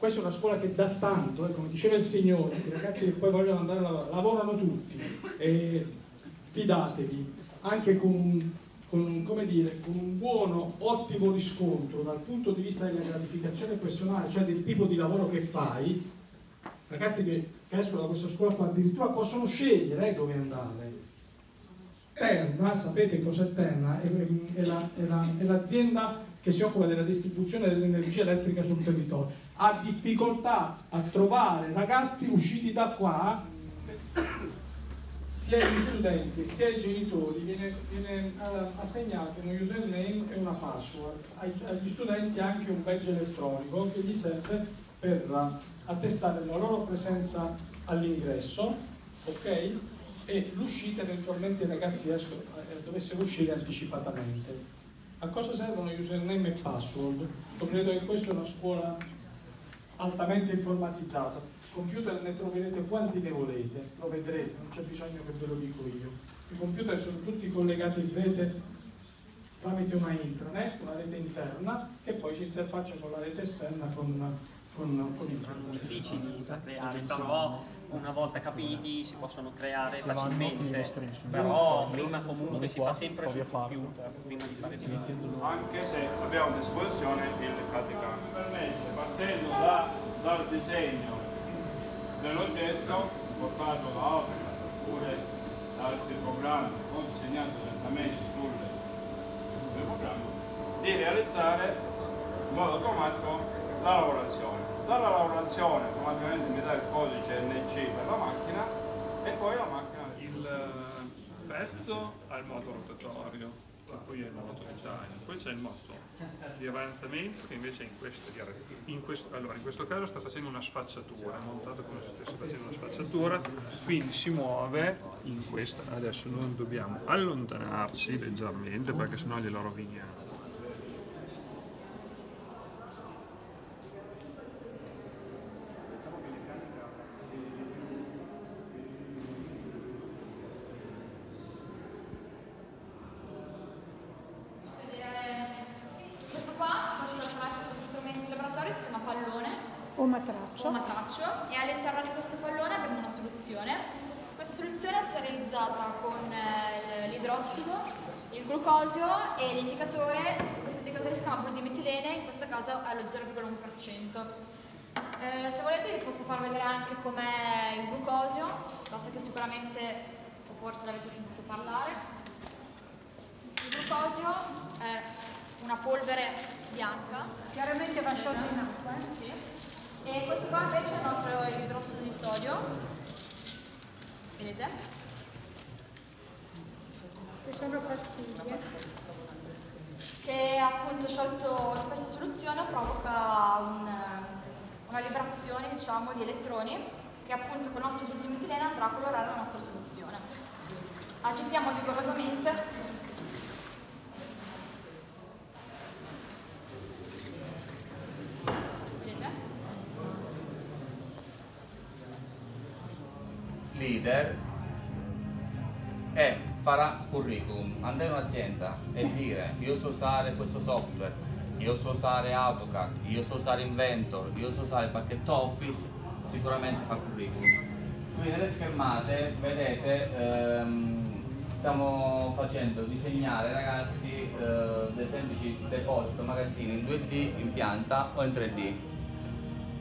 questa è una scuola che dà tanto, eh, come diceva il Signore, i ragazzi che poi vogliono andare a lavorare, lavorano tutti, e fidatevi, anche con, con, dire, con, un buono, ottimo riscontro dal punto di vista della gratificazione personale, cioè del tipo di lavoro che fai, ragazzi che, che escono da questa scuola qua addirittura possono scegliere eh, dove andare. Terna, sapete cos'è Terna? È, è, è l'azienda che si occupa della distribuzione dell'energia elettrica sul territorio ha difficoltà a trovare ragazzi usciti da qua, sia gli studenti sia i genitori, viene, viene eh, assegnato un username e una password, agli studenti anche un badge elettronico che gli serve per attestare la loro presenza all'ingresso, ok? E l'uscita eventualmente i ragazzi escono, eh, dovessero uscire anticipatamente. A cosa servono username e password? Io credo che questa è una scuola altamente informatizzata. Computer ne troverete quanti ne volete, lo vedrete, non c'è bisogno che ve lo dico io. I computer sono tutti collegati in rete tramite una intranet, una rete interna, che poi si interfaccia con la rete esterna con, con, con il Sono difficili da creare, però una volta capiti si possono creare facilmente, però prima comunque si fa sempre sul computer, prima di fare tutto. Anche se abbiamo a disposizione il praticante. Permette, partendo da, dal disegno dell'oggetto, portato da AutoCAD oppure da altri programmi o disegnato direttamente sul, sul programma, di realizzare in modo automatico la lavorazione. Dalla lavorazione automaticamente mi dà il codice NC per la macchina e poi la macchina il eh, pezzo ha il moto rotatorio e poi è il moto design poi c'è il moto di avanzamento che invece in direzione. In questo, allora in questo caso sta facendo una sfacciatura è montato come se stesse facendo una sfacciatura quindi si muove in questa. Adesso noi dobbiamo allontanarci leggermente perché sennò glielo roviniamo glucosio e l'indicatore, questo indicatore si chiama burdimetilene, in questo caso allo 0,1%. Eh, se volete vi posso far vedere anche com'è il glucosio, dato che sicuramente, o forse l'avete sentito parlare. Il glucosio è una polvere bianca. Chiaramente va sciolto in acqua. Eh? Sì. E questo qua invece è il nostro idrossido di sodio. Vedete? che sono pastiglie che appunto sciolto in questa soluzione provoca un, una vibrazione diciamo di elettroni che appunto con il nostro glutimetilene andrà a colorare la nostra soluzione agitiamo vigorosamente leader è farà curriculum, andare in un'azienda e dire io so usare questo software, io so usare AutoCAD, io so usare Inventor, io so usare il pacchetto Office, sicuramente fa curriculum. Qui nelle schermate vedete ehm, stiamo facendo disegnare ragazzi eh, dei semplici deposito magazzini in 2D, in pianta o in 3D.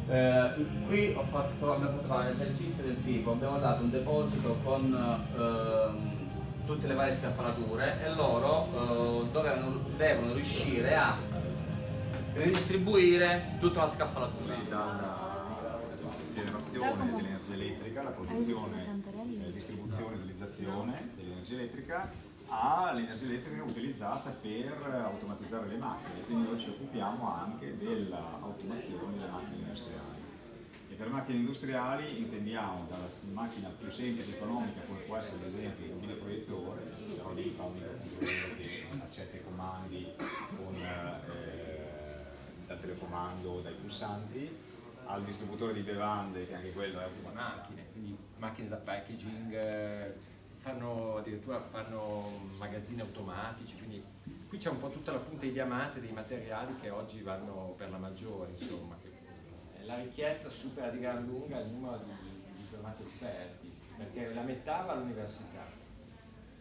Eh, qui ho fatto, abbiamo fatto fare un esercizio del tipo, abbiamo dato un deposito con ehm, tutte le varie scaffalature e loro eh, dovevano, devono riuscire a ridistribuire tutta la scaffalatura. Sì, dalla generazione dell'energia elettrica, la produzione, eh, distribuzione, utilizzazione dell'energia elettrica all'energia elettrica utilizzata per automatizzare le macchine, quindi noi ci occupiamo anche industriali per macchine industriali intendiamo dalla macchina più semplice e economica come può essere ad esempio un videoproiettore, però devi fare un videoproiettore che accetta i comandi con, eh, dal telecomando, dai pulsanti, al distributore di bevande che anche quello è automatico. Macchine, quindi macchine da packaging, eh, fanno, addirittura fanno magazzini automatici, quindi qui c'è un po' tutta la punta di diamante dei materiali che oggi vanno per la maggiore, insomma, là richiesta supera di gran lunga il numero di, di diplomati offerti, perché la metà va all'università.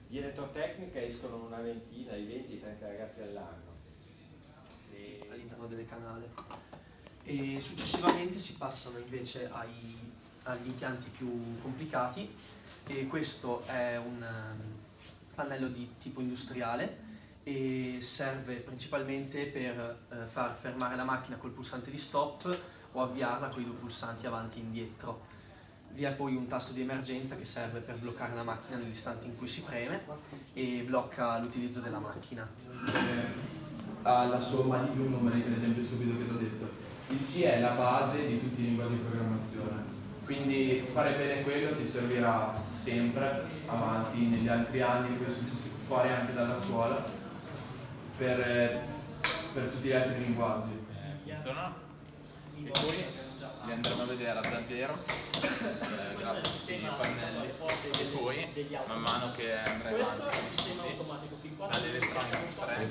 Di elettrotecnica escono una ventina, i 20, 30 ragazzi all'anno. all'interno delle canale. E successivamente si passano invece ai, agli impianti più complicati e questo è un um, pannello di tipo industriale e serve principalmente per uh, far fermare la macchina col pulsante di stop o avviarla con i due pulsanti avanti e indietro. Vi è poi un tasto di emergenza che serve per bloccare la macchina nell'istante in cui si preme e blocca l'utilizzo della macchina. Ha la somma di più un numero, per esempio stupido che ti ho detto. Il C è la base di tutti i linguaggi di programmazione, quindi fare bene quello ti servirà sempre avanti negli altri anni, fuori anche dalla scuola, per, per tutti gli altri linguaggi. Funziona? E poi li andremo a vedere davvero. Eh, grazie a questi pannelli. E poi man mano che andremo avanti dall'elettronica 3